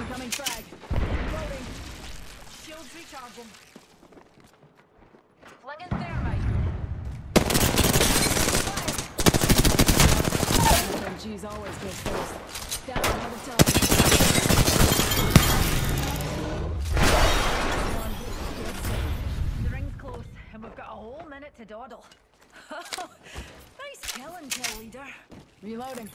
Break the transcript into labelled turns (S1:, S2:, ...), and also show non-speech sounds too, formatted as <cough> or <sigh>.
S1: Incoming frag. Loading. Shields recharging. Flinging thermite. Fire.
S2: MGs always get first. Down another time.
S1: To dawdle. <laughs> nice killing, kill leader.
S2: Reloading.